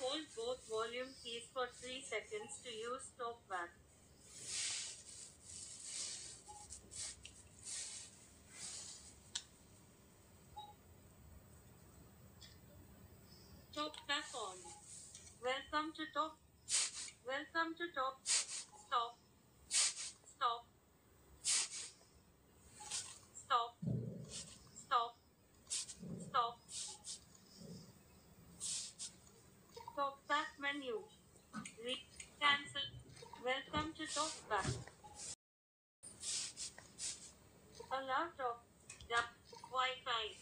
hold both volume keys for 3 seconds to use talkback. Talkback on. Welcome to top. Welcome to Talk. Tosba. Allow drop. Wi-Fi.